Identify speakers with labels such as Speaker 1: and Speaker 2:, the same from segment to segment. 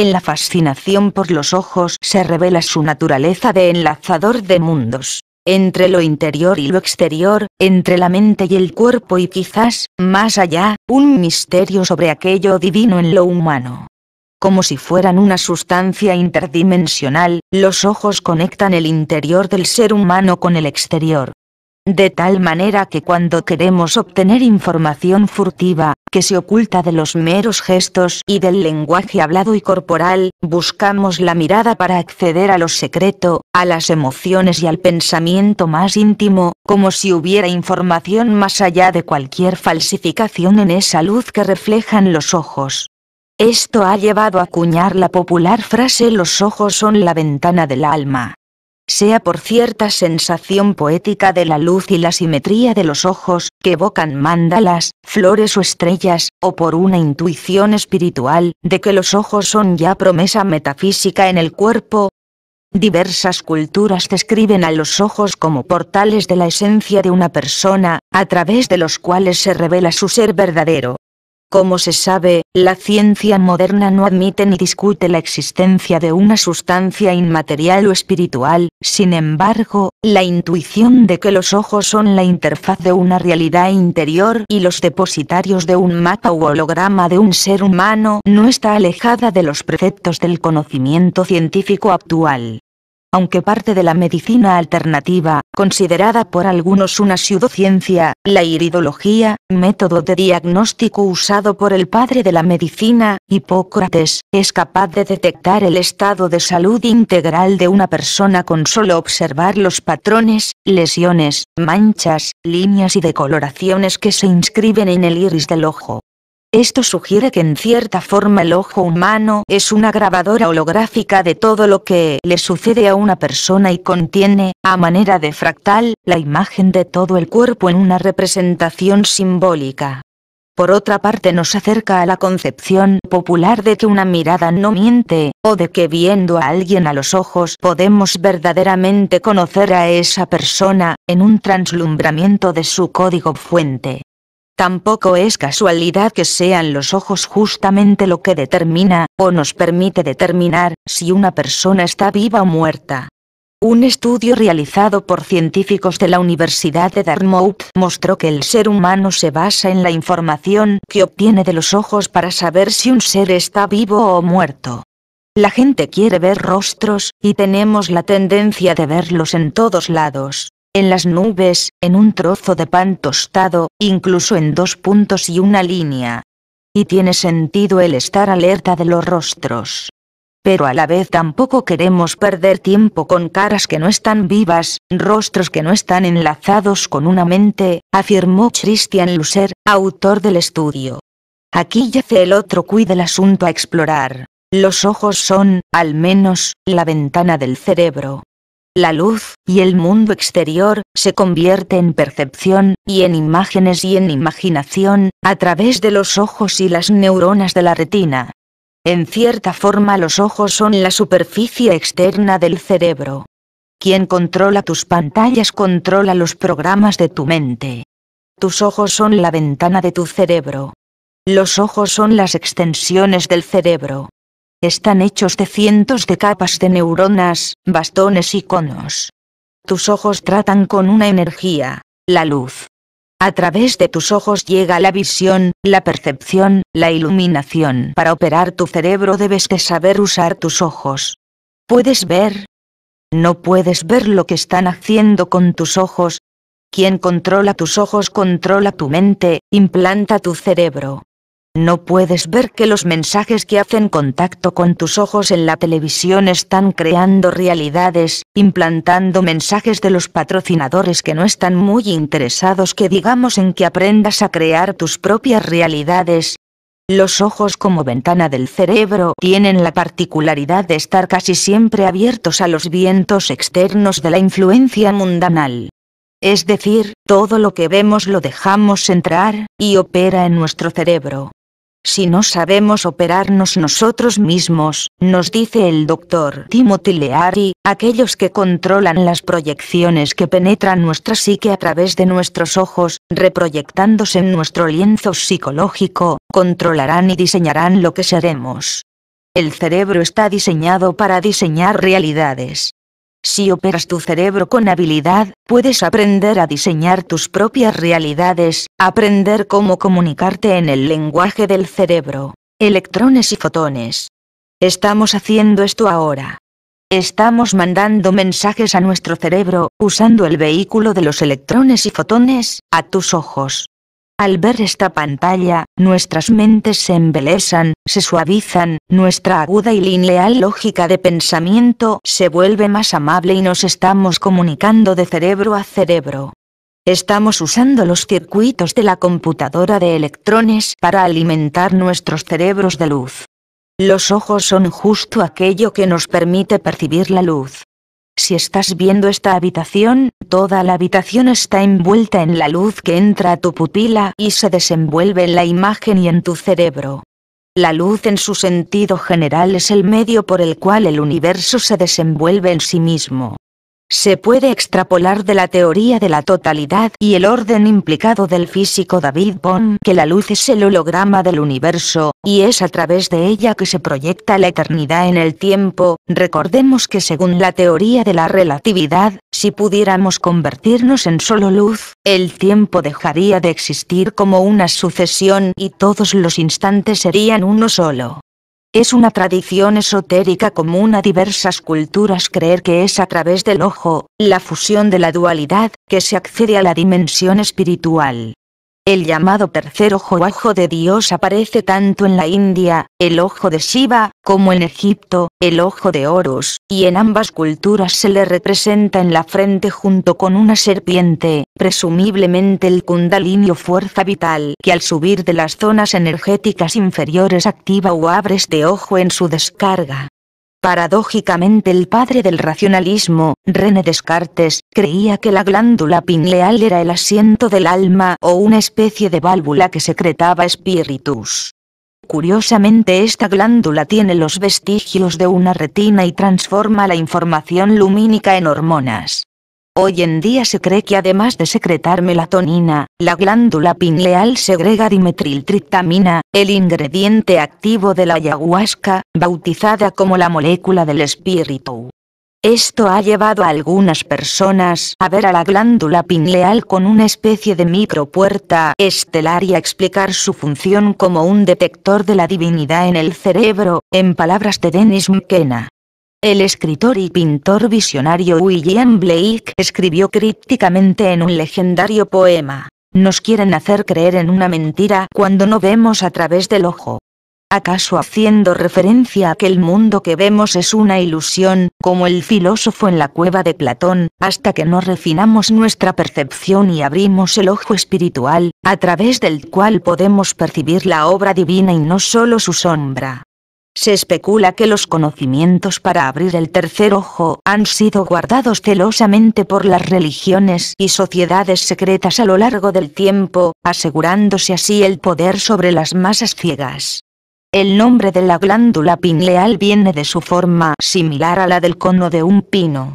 Speaker 1: En la fascinación por los ojos se revela su naturaleza de enlazador de mundos entre lo interior y lo exterior, entre la mente y el cuerpo y quizás, más allá, un misterio sobre aquello divino en lo humano. Como si fueran una sustancia interdimensional, los ojos conectan el interior del ser humano con el exterior de tal manera que cuando queremos obtener información furtiva, que se oculta de los meros gestos y del lenguaje hablado y corporal, buscamos la mirada para acceder a lo secreto, a las emociones y al pensamiento más íntimo, como si hubiera información más allá de cualquier falsificación en esa luz que reflejan los ojos. Esto ha llevado a acuñar la popular frase los ojos son la ventana del alma sea por cierta sensación poética de la luz y la simetría de los ojos, que evocan mándalas, flores o estrellas, o por una intuición espiritual, de que los ojos son ya promesa metafísica en el cuerpo. Diversas culturas describen a los ojos como portales de la esencia de una persona, a través de los cuales se revela su ser verdadero. Como se sabe, la ciencia moderna no admite ni discute la existencia de una sustancia inmaterial o espiritual, sin embargo, la intuición de que los ojos son la interfaz de una realidad interior y los depositarios de un mapa u holograma de un ser humano no está alejada de los preceptos del conocimiento científico actual aunque parte de la medicina alternativa, considerada por algunos una pseudociencia, la iridología, método de diagnóstico usado por el padre de la medicina, Hipócrates, es capaz de detectar el estado de salud integral de una persona con solo observar los patrones, lesiones, manchas, líneas y decoloraciones que se inscriben en el iris del ojo. Esto sugiere que en cierta forma el ojo humano es una grabadora holográfica de todo lo que le sucede a una persona y contiene, a manera de fractal, la imagen de todo el cuerpo en una representación simbólica. Por otra parte nos acerca a la concepción popular de que una mirada no miente, o de que viendo a alguien a los ojos podemos verdaderamente conocer a esa persona, en un translumbramiento de su código fuente. Tampoco es casualidad que sean los ojos justamente lo que determina, o nos permite determinar, si una persona está viva o muerta. Un estudio realizado por científicos de la Universidad de Dartmouth mostró que el ser humano se basa en la información que obtiene de los ojos para saber si un ser está vivo o muerto. La gente quiere ver rostros, y tenemos la tendencia de verlos en todos lados en las nubes, en un trozo de pan tostado, incluso en dos puntos y una línea. Y tiene sentido el estar alerta de los rostros. Pero a la vez tampoco queremos perder tiempo con caras que no están vivas, rostros que no están enlazados con una mente, afirmó Christian Luser, autor del estudio. Aquí yace el otro cuid del asunto a explorar. Los ojos son, al menos, la ventana del cerebro la luz, y el mundo exterior, se convierte en percepción, y en imágenes y en imaginación, a través de los ojos y las neuronas de la retina. En cierta forma los ojos son la superficie externa del cerebro. Quien controla tus pantallas controla los programas de tu mente. Tus ojos son la ventana de tu cerebro. Los ojos son las extensiones del cerebro. Están hechos de cientos de capas de neuronas, bastones y conos. Tus ojos tratan con una energía, la luz. A través de tus ojos llega la visión, la percepción, la iluminación. Para operar tu cerebro debes de saber usar tus ojos. ¿Puedes ver? No puedes ver lo que están haciendo con tus ojos. Quien controla tus ojos controla tu mente, implanta tu cerebro. No puedes ver que los mensajes que hacen contacto con tus ojos en la televisión están creando realidades, implantando mensajes de los patrocinadores que no están muy interesados que digamos en que aprendas a crear tus propias realidades. Los ojos como ventana del cerebro tienen la particularidad de estar casi siempre abiertos a los vientos externos de la influencia mundanal. Es decir, todo lo que vemos lo dejamos entrar, y opera en nuestro cerebro. Si no sabemos operarnos nosotros mismos, nos dice el doctor Timothy Leary, aquellos que controlan las proyecciones que penetran nuestra psique a través de nuestros ojos, reproyectándose en nuestro lienzo psicológico, controlarán y diseñarán lo que seremos. el cerebro está diseñado para diseñar realidades. Si operas tu cerebro con habilidad, puedes aprender a diseñar tus propias realidades, aprender cómo comunicarte en el lenguaje del cerebro. Electrones y fotones. Estamos haciendo esto ahora. Estamos mandando mensajes a nuestro cerebro, usando el vehículo de los electrones y fotones, a tus ojos. Al ver esta pantalla, nuestras mentes se embelesan, se suavizan, nuestra aguda y lineal lógica de pensamiento se vuelve más amable y nos estamos comunicando de cerebro a cerebro. Estamos usando los circuitos de la computadora de electrones para alimentar nuestros cerebros de luz. Los ojos son justo aquello que nos permite percibir la luz. Si estás viendo esta habitación, toda la habitación está envuelta en la luz que entra a tu pupila y se desenvuelve en la imagen y en tu cerebro. La luz en su sentido general es el medio por el cual el universo se desenvuelve en sí mismo. Se puede extrapolar de la teoría de la totalidad y el orden implicado del físico David Bohm que la luz es el holograma del universo, y es a través de ella que se proyecta la eternidad en el tiempo. Recordemos que según la teoría de la relatividad, si pudiéramos convertirnos en solo luz, el tiempo dejaría de existir como una sucesión y todos los instantes serían uno solo. Es una tradición esotérica común a diversas culturas creer que es a través del ojo, la fusión de la dualidad, que se accede a la dimensión espiritual. El llamado tercer ojo o ojo de Dios aparece tanto en la India, el ojo de Shiva, como en Egipto, el ojo de Horus, y en ambas culturas se le representa en la frente junto con una serpiente, presumiblemente el kundalini o fuerza vital que al subir de las zonas energéticas inferiores activa o abre este ojo en su descarga. Paradójicamente el padre del racionalismo, René Descartes, creía que la glándula pineal era el asiento del alma o una especie de válvula que secretaba espíritus. Curiosamente esta glándula tiene los vestigios de una retina y transforma la información lumínica en hormonas. Hoy en día se cree que además de secretar melatonina, la glándula pineal segrega dimetriltriptamina, el ingrediente activo de la ayahuasca, bautizada como la molécula del espíritu. Esto ha llevado a algunas personas a ver a la glándula pineal con una especie de micropuerta estelar y a explicar su función como un detector de la divinidad en el cerebro, en palabras de Dennis McKenna. El escritor y pintor visionario William Blake escribió crípticamente en un legendario poema, Nos quieren hacer creer en una mentira cuando no vemos a través del ojo. ¿Acaso haciendo referencia a que el mundo que vemos es una ilusión, como el filósofo en la cueva de Platón, hasta que no refinamos nuestra percepción y abrimos el ojo espiritual, a través del cual podemos percibir la obra divina y no solo su sombra? Se especula que los conocimientos para abrir el tercer ojo han sido guardados celosamente por las religiones y sociedades secretas a lo largo del tiempo, asegurándose así el poder sobre las masas ciegas. El nombre de la glándula pineal viene de su forma similar a la del cono de un pino.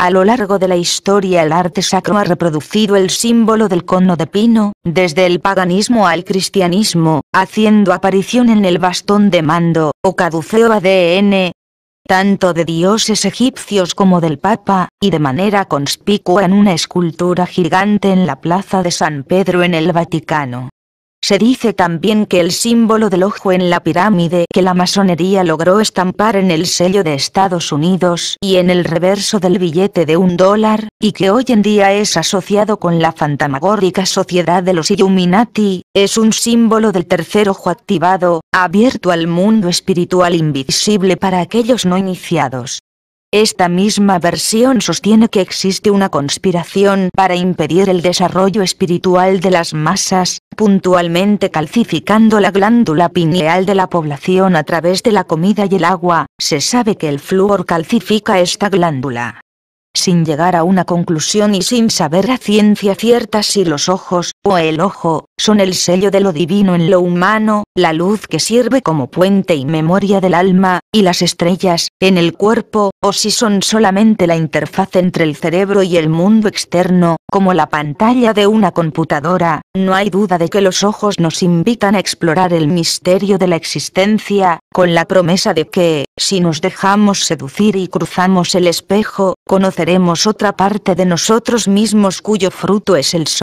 Speaker 1: A lo largo de la historia el arte sacro ha reproducido el símbolo del cono de pino, desde el paganismo al cristianismo, haciendo aparición en el bastón de mando, o caduceo ADN, tanto de dioses egipcios como del Papa, y de manera conspicua en una escultura gigante en la plaza de San Pedro en el Vaticano. Se dice también que el símbolo del ojo en la pirámide que la masonería logró estampar en el sello de Estados Unidos y en el reverso del billete de un dólar, y que hoy en día es asociado con la fantamagórica sociedad de los Illuminati, es un símbolo del tercer ojo activado, abierto al mundo espiritual invisible para aquellos no iniciados. Esta misma versión sostiene que existe una conspiración para impedir el desarrollo espiritual de las masas, puntualmente calcificando la glándula pineal de la población a través de la comida y el agua, se sabe que el flúor calcifica esta glándula. Sin llegar a una conclusión y sin saber a ciencia cierta si los ojos, o el ojo, son el sello de lo divino en lo humano, la luz que sirve como puente y memoria del alma, y las estrellas, en el cuerpo, o si son solamente la interfaz entre el cerebro y el mundo externo, como la pantalla de una computadora, no hay duda de que los ojos nos invitan a explorar el misterio de la existencia, con la promesa de que, si nos dejamos seducir y cruzamos el espejo, conoceremos otra parte de nosotros mismos cuyo fruto es el sol.